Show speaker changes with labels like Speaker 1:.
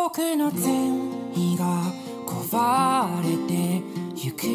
Speaker 1: 僕の善意が壊れてゆく